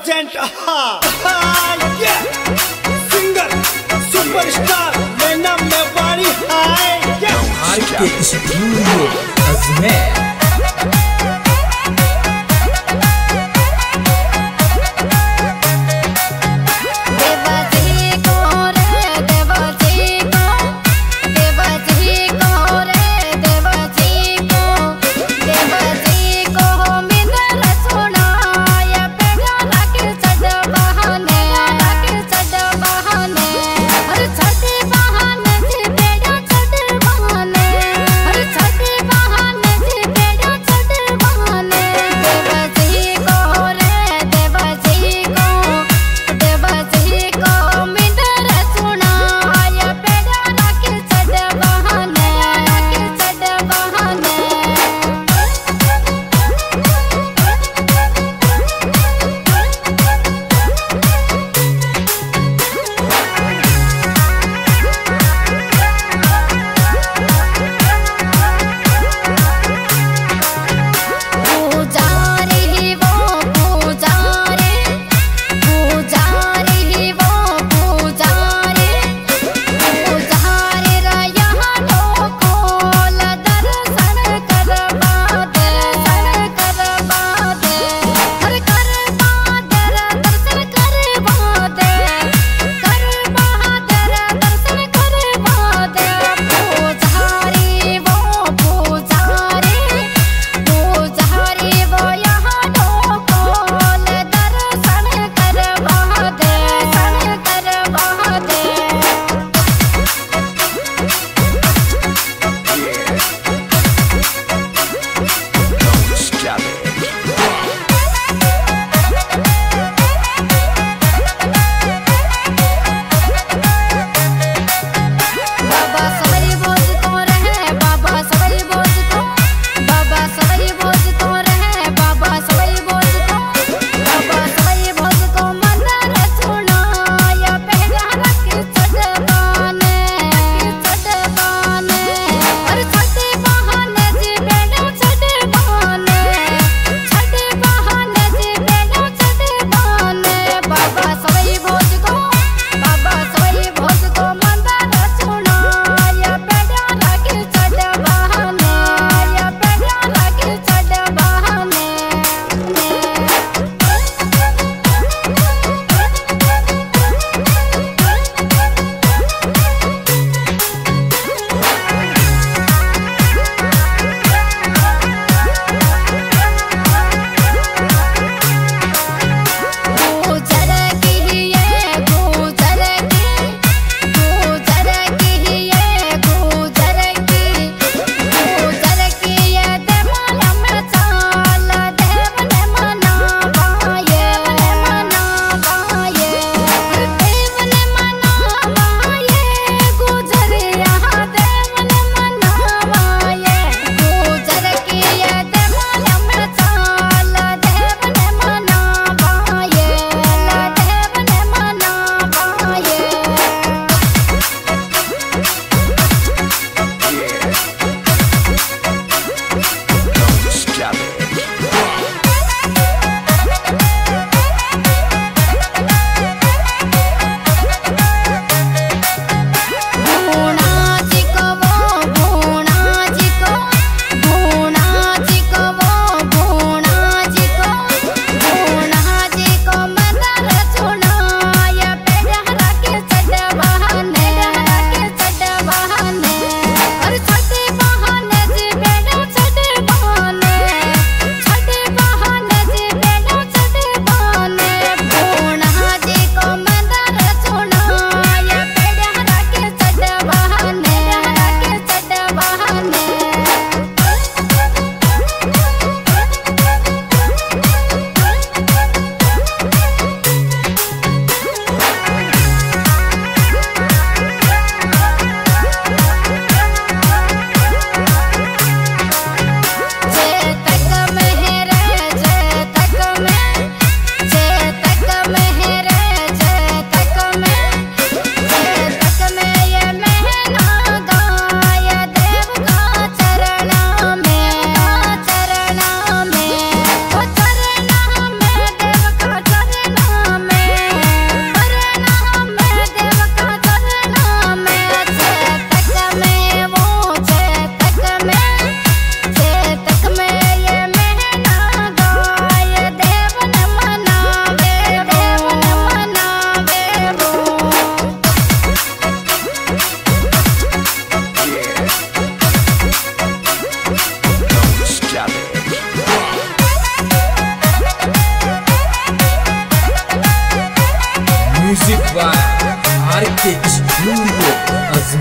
Agent, aha, aha, yeah. Singer, superstar, Naina Mewari, hi, yeah. Are के studio Ajmer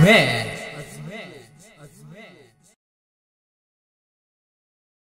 ねえ